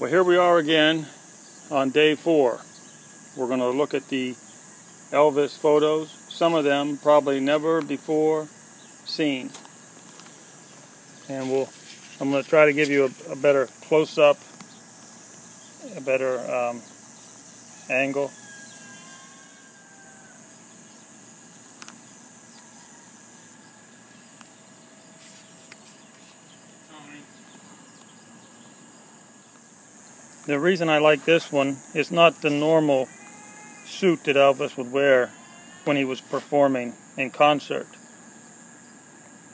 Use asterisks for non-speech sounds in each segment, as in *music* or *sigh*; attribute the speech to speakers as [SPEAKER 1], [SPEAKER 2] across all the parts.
[SPEAKER 1] Well, here we are again on day four. We're going to look at the Elvis photos. Some of them probably never before seen. And we'll, I'm going to try to give you a, a better close-up, a better um, angle. The reason I like this one is not the normal suit that Elvis would wear when he was performing in concert.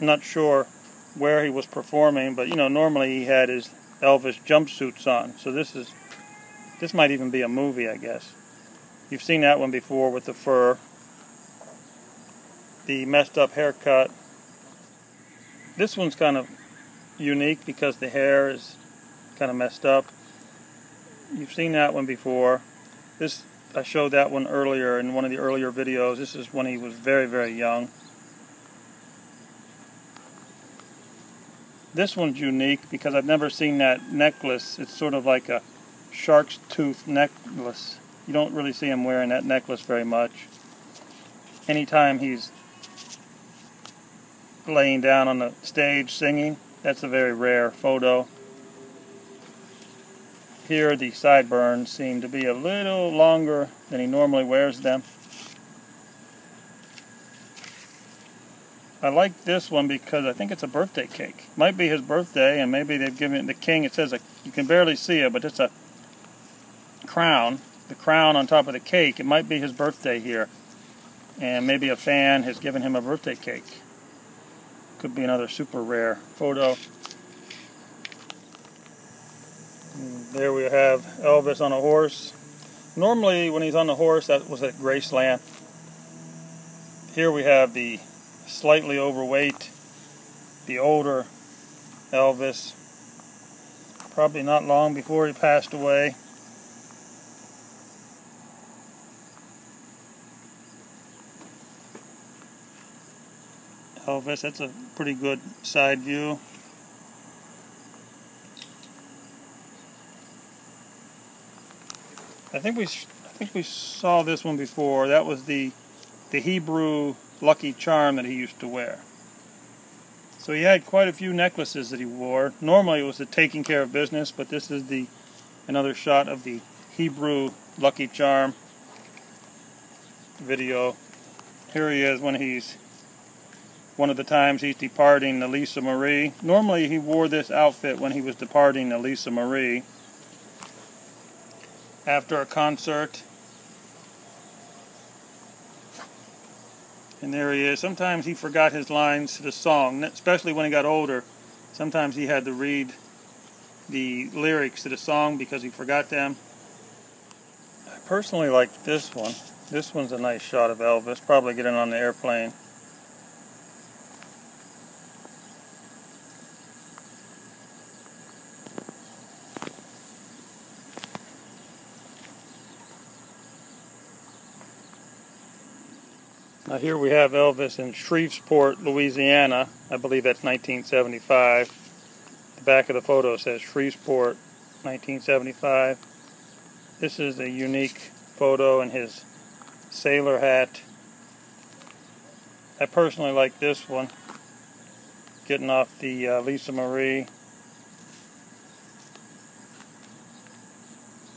[SPEAKER 1] I'm not sure where he was performing, but you know, normally he had his Elvis jumpsuits on. So this is this might even be a movie, I guess. You've seen that one before with the fur, the messed up haircut. This one's kind of unique because the hair is kind of messed up. You've seen that one before. This I showed that one earlier in one of the earlier videos. This is when he was very, very young. This one's unique because I've never seen that necklace. It's sort of like a shark's tooth necklace. You don't really see him wearing that necklace very much. Anytime he's laying down on the stage singing, that's a very rare photo. Here the sideburns seem to be a little longer than he normally wears them. I like this one because I think it's a birthday cake. Might be his birthday, and maybe they've given it the king. It says a, you can barely see it, but it's a crown. The crown on top of the cake. It might be his birthday here, and maybe a fan has given him a birthday cake. Could be another super rare photo. There we have Elvis on a horse. Normally, when he's on the horse, that was at Graceland. Here we have the slightly overweight, the older Elvis. Probably not long before he passed away. Elvis, that's a pretty good side view. I think we I think we saw this one before. That was the the Hebrew lucky charm that he used to wear. So he had quite a few necklaces that he wore. Normally it was the taking care of business, but this is the another shot of the Hebrew lucky charm video. Here he is when he's one of the times he's departing the Lisa Marie. Normally he wore this outfit when he was departing the Lisa Marie after a concert. And there he is. Sometimes he forgot his lines to the song, especially when he got older. Sometimes he had to read the lyrics to the song because he forgot them. I personally like this one. This one's a nice shot of Elvis, probably getting on the airplane. Now here we have Elvis in Shreveport, Louisiana. I believe that's 1975. The back of the photo says Shreveport, 1975. This is a unique photo in his sailor hat. I personally like this one. Getting off the uh, Lisa Marie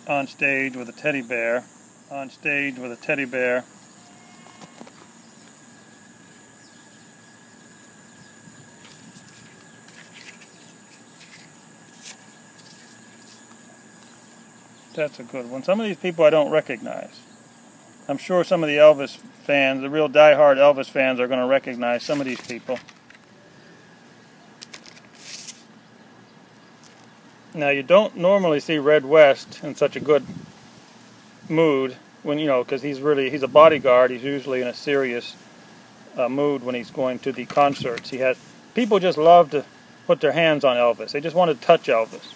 [SPEAKER 1] on stage with a teddy bear. On stage with a teddy bear. That's a good one. Some of these people I don't recognize. I'm sure some of the Elvis fans, the real die-hard Elvis fans, are going to recognize some of these people. Now, you don't normally see Red West in such a good mood when, you know, because he's really, he's a bodyguard. He's usually in a serious uh, mood when he's going to the concerts. He has, people just love to put their hands on Elvis. They just want to touch Elvis.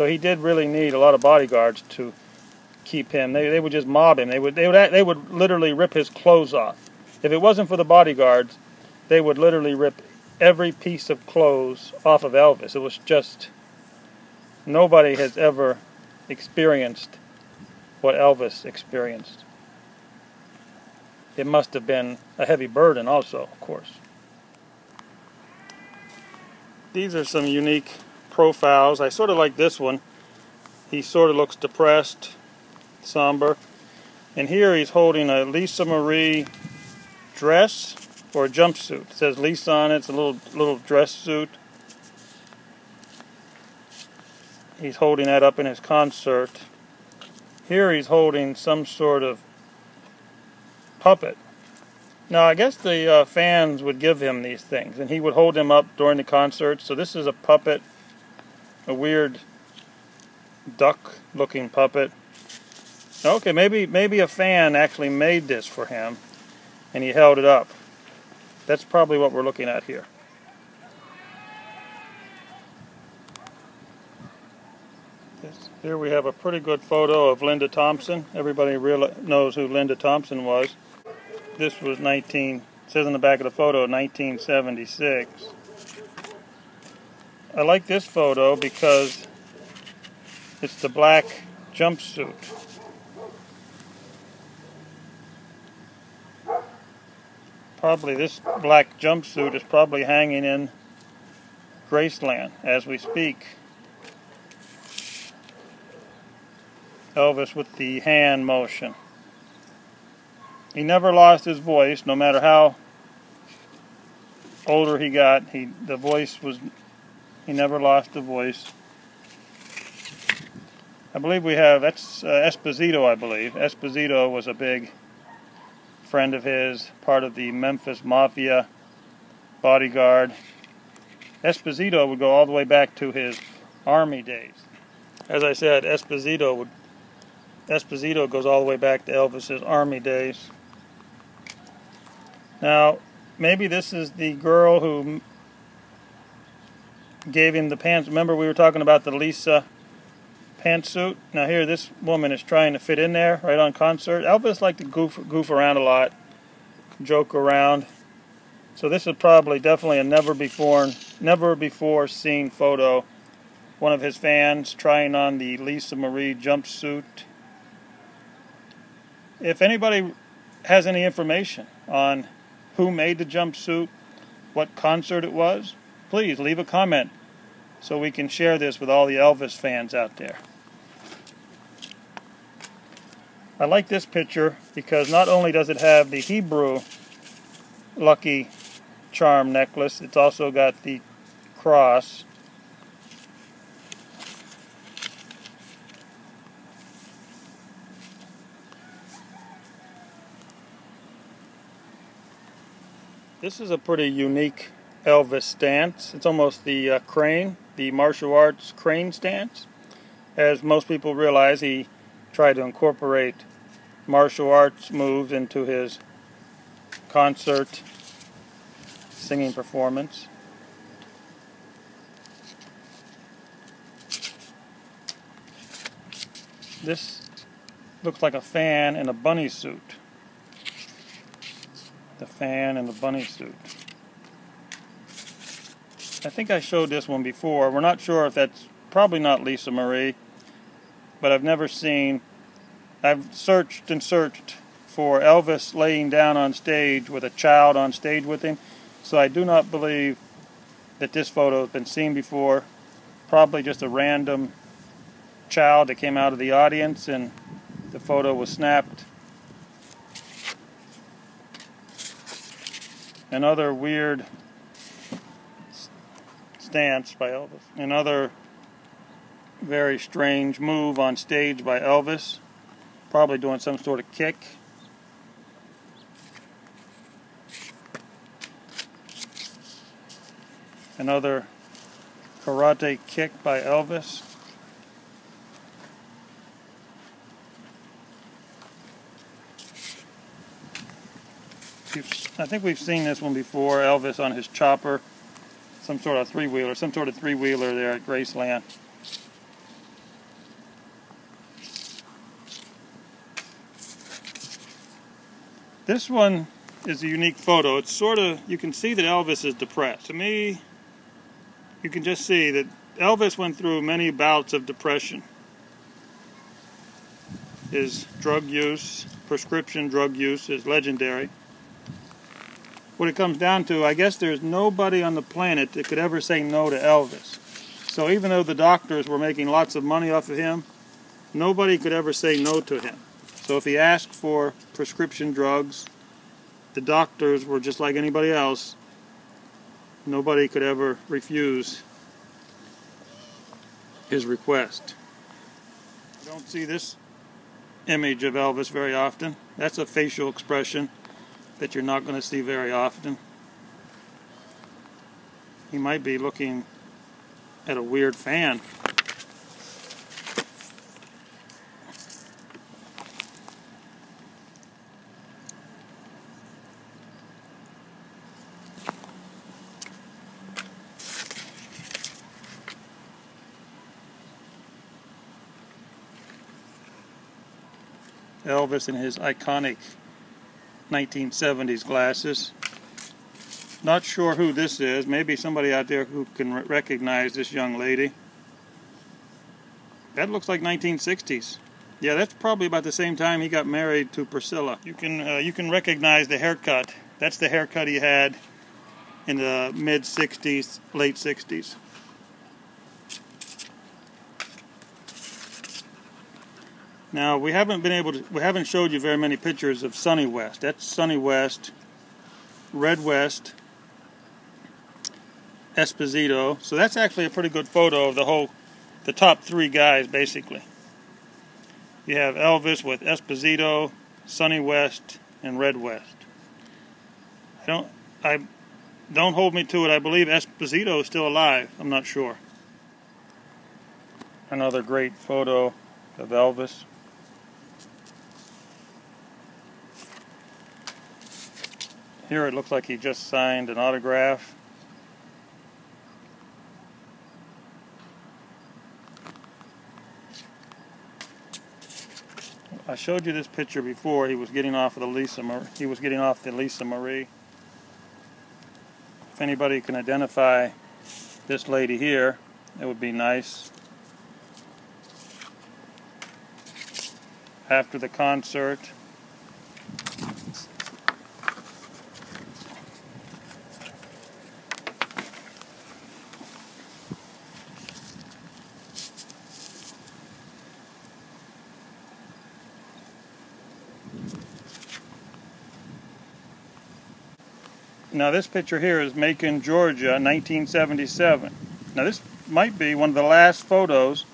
[SPEAKER 1] So he did really need a lot of bodyguards to keep him. They, they would just mob him. They would, they would they would literally rip his clothes off. If it wasn't for the bodyguards, they would literally rip every piece of clothes off of Elvis. It was just nobody has ever experienced what Elvis experienced. It must have been a heavy burden also, of course. These are some unique profiles. I sort of like this one. He sort of looks depressed, somber. And here he's holding a Lisa Marie dress or jumpsuit. It says Lisa on it. It's a little little dress suit. He's holding that up in his concert. Here he's holding some sort of puppet. Now, I guess the uh, fans would give him these things, and he would hold them up during the concert. So this is a puppet, a weird duck-looking puppet. Okay, maybe maybe a fan actually made this for him, and he held it up. That's probably what we're looking at here. Here we have a pretty good photo of Linda Thompson. Everybody really knows who Linda Thompson was. This was 19, says in the back of the photo, 1976. I like this photo because it's the black jumpsuit. Probably this black jumpsuit is probably hanging in Graceland as we speak. Elvis with the hand motion. He never lost his voice, no matter how older he got. He the voice was he never lost the voice. I believe we have that's uh, Esposito. I believe Esposito was a big friend of his, part of the Memphis Mafia bodyguard. Esposito would go all the way back to his army days. As I said, Esposito would Esposito goes all the way back to Elvis's army days. Now, maybe this is the girl who gave him the pants. Remember we were talking about the Lisa pantsuit? Now here, this woman is trying to fit in there right on concert. Elvis liked to goof, goof around a lot, joke around. So this is probably definitely a never before, never before seen photo. One of his fans trying on the Lisa Marie jumpsuit if anybody has any information on who made the jumpsuit, what concert it was, please leave a comment so we can share this with all the Elvis fans out there. I like this picture because not only does it have the Hebrew Lucky Charm necklace, it's also got the cross This is a pretty unique Elvis stance. It's almost the uh, crane, the martial arts crane stance. As most people realize, he tried to incorporate martial arts moves into his concert singing performance. This looks like a fan in a bunny suit the fan and the bunny suit. I think I showed this one before. We're not sure if that's probably not Lisa Marie, but I've never seen. I've searched and searched for Elvis laying down on stage with a child on stage with him, so I do not believe that this photo has been seen before. Probably just a random child that came out of the audience and the photo was snapped another weird stance by Elvis. Another very strange move on stage by Elvis. Probably doing some sort of kick. Another karate kick by Elvis. I think we've seen this one before, Elvis on his chopper, some sort of three-wheeler, some sort of three-wheeler there at Graceland. This one is a unique photo. It's sort of, you can see that Elvis is depressed. To me, you can just see that Elvis went through many bouts of depression. His drug use, prescription drug use, is legendary. What it comes down to, I guess there's nobody on the planet that could ever say no to Elvis. So even though the doctors were making lots of money off of him, nobody could ever say no to him. So if he asked for prescription drugs, the doctors were just like anybody else. Nobody could ever refuse his request. I don't see this image of Elvis very often. That's a facial expression that you're not going to see very often. He might be looking at a weird fan. Elvis in his iconic 1970s glasses. Not sure who this is. Maybe somebody out there who can recognize this young lady. That looks like 1960s. Yeah, that's probably about the same time he got married to Priscilla. You can uh, you can recognize the haircut. That's the haircut he had in the mid 60s, late 60s. Now we haven't been able to we haven't showed you very many pictures of Sonny West. That's Sonny West, Red West, Esposito. So that's actually a pretty good photo of the whole the top three guys basically. You have Elvis with Esposito, Sunny West, and Red West. I don't I don't hold me to it. I believe Esposito is still alive. I'm not sure. Another great photo of Elvis. Here it looks like he just signed an autograph. I showed you this picture before. He was getting off of the Lisa. Marie. He was getting off the Lisa Marie. If anybody can identify this lady here, it would be nice. After the concert. Now this picture here is Macon, Georgia, 1977. Now this might be one of the last photos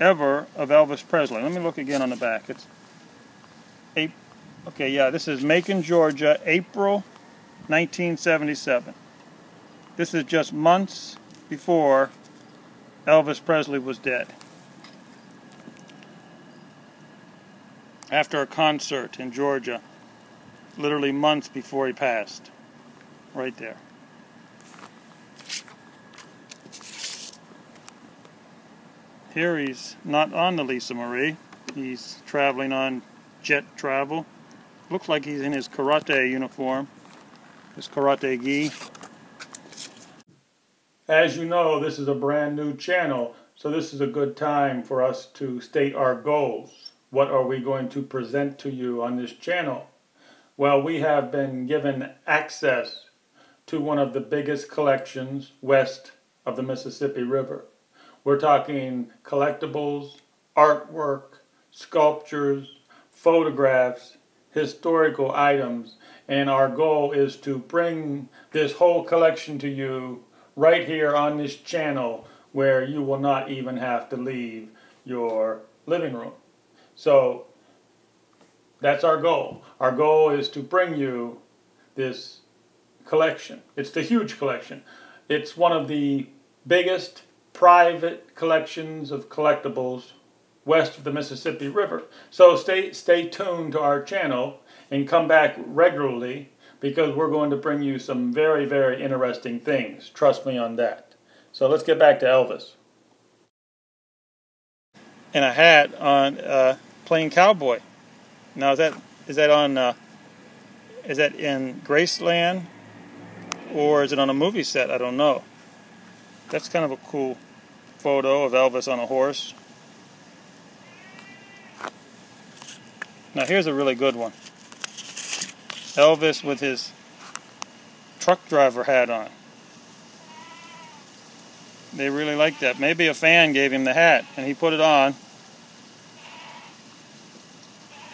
[SPEAKER 1] ever of Elvis Presley. Let me look again on the back. It's okay, yeah, this is Macon, Georgia, April 1977. This is just months before Elvis Presley was dead. After a concert in Georgia, literally months before he passed right there. Here he's not on the Lisa Marie. He's traveling on jet travel. Looks like he's in his karate uniform, his karate gi. As you know, this is a brand new channel, so this is a good time for us to state our goals. What are we going to present to you on this channel? Well, we have been given access to one of the biggest collections west of the Mississippi River. We're talking collectibles, artwork, sculptures, photographs, historical items, and our goal is to bring this whole collection to you right here on this channel where you will not even have to leave your living room. So that's our goal. Our goal is to bring you this collection. It's the huge collection. It's one of the biggest private collections of collectibles west of the Mississippi River. So stay, stay tuned to our channel and come back regularly because we're going to bring you some very, very interesting things. Trust me on that. So let's get back to Elvis. And a hat on uh, playing cowboy. Now is that is that on uh, is that in Graceland or is it on a movie set? I don't know. That's kind of a cool photo of Elvis on a horse. Now here's a really good one. Elvis with his truck driver hat on. They really like that. Maybe a fan gave him the hat and he put it on.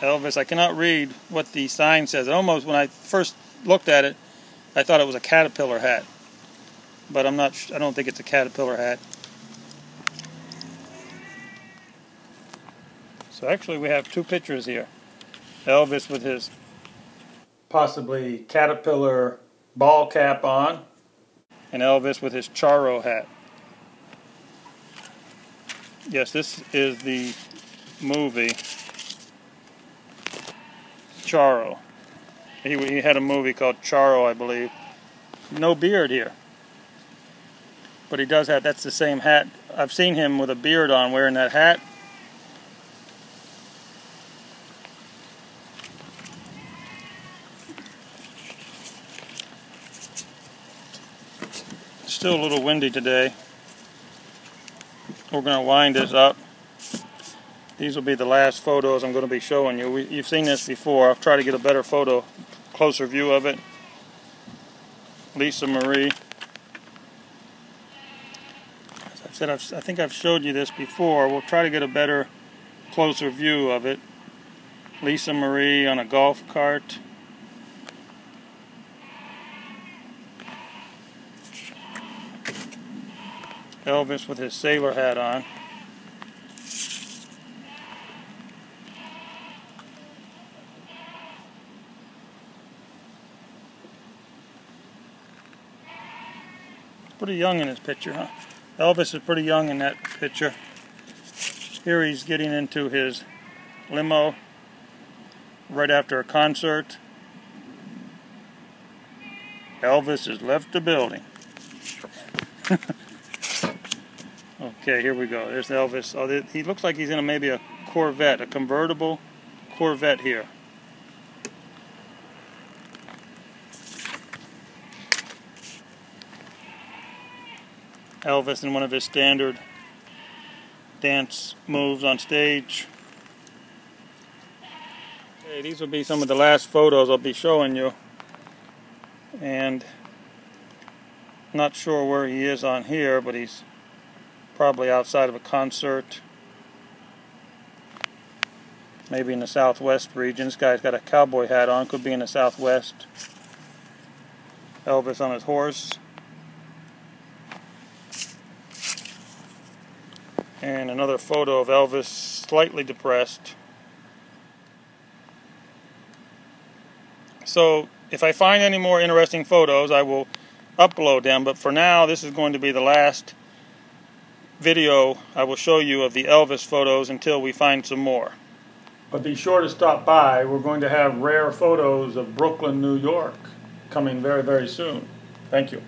[SPEAKER 1] Elvis, I cannot read what the sign says. Almost when I first looked at it, I thought it was a caterpillar hat. But I'm not I don't think it's a caterpillar hat. So actually we have two pictures here. Elvis with his possibly caterpillar ball cap on and Elvis with his charro hat. Yes, this is the movie Charro. He, he had a movie called Charro, I believe. No beard here. But he does have, that's the same hat. I've seen him with a beard on wearing that hat. Still a little windy today. We're going to wind this up. These will be the last photos I'm going to be showing you. We, you've seen this before. I'll try to get a better photo, closer view of it. Lisa Marie. As I've said, I've, I think I've showed you this before. We'll try to get a better, closer view of it. Lisa Marie on a golf cart. Elvis with his sailor hat on. Pretty young in his picture, huh? Elvis is pretty young in that picture. Here he's getting into his limo right after a concert. Elvis has left the building. *laughs* Okay, here we go. There's Elvis. Oh, he looks like he's in a, maybe a Corvette, a convertible Corvette here. Elvis in one of his standard dance moves on stage. Okay, these will be some of the last photos I'll be showing you. And not sure where he is on here, but he's probably outside of a concert. Maybe in the southwest region. This guy's got a cowboy hat on, could be in the southwest. Elvis on his horse. And another photo of Elvis slightly depressed. So if I find any more interesting photos, I will upload them. But for now, this is going to be the last video I will show you of the Elvis photos until we find some more. But be sure to stop by. We're going to have rare photos of Brooklyn, New York coming very, very soon. Thank you.